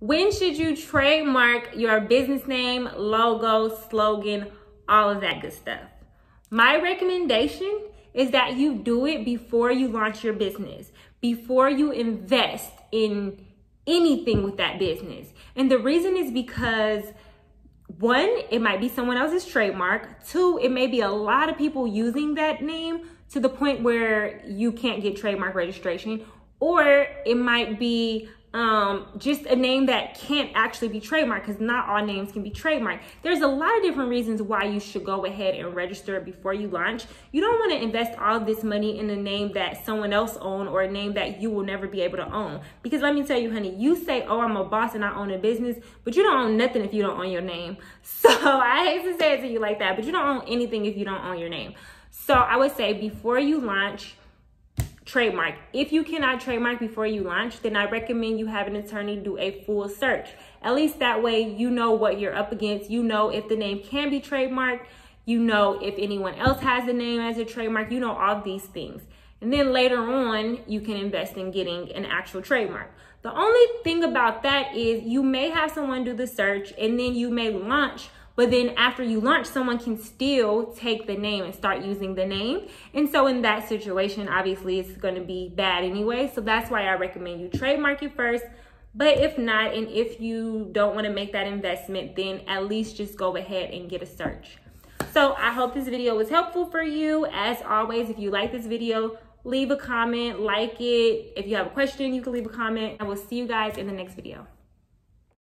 When should you trademark your business name, logo, slogan, all of that good stuff? My recommendation is that you do it before you launch your business, before you invest in anything with that business. And the reason is because one, it might be someone else's trademark. Two, it may be a lot of people using that name to the point where you can't get trademark registration. Or it might be um, just a name that can't actually be trademarked because not all names can be trademarked. There's a lot of different reasons why you should go ahead and register before you launch. You don't want to invest all of this money in a name that someone else owns or a name that you will never be able to own. Because let me tell you, honey, you say, oh, I'm a boss and I own a business, but you don't own nothing if you don't own your name. So I hate to say it to you like that, but you don't own anything if you don't own your name. So I would say before you launch, trademark. If you cannot trademark before you launch, then I recommend you have an attorney do a full search. At least that way you know what you're up against. You know if the name can be trademarked. You know if anyone else has the name as a trademark. You know all these things. And then later on, you can invest in getting an actual trademark. The only thing about that is you may have someone do the search and then you may launch but then after you launch, someone can still take the name and start using the name. And so in that situation, obviously it's going to be bad anyway. So that's why I recommend you trademark it first. But if not, and if you don't want to make that investment, then at least just go ahead and get a search. So I hope this video was helpful for you. As always, if you like this video, leave a comment, like it. If you have a question, you can leave a comment. I will see you guys in the next video.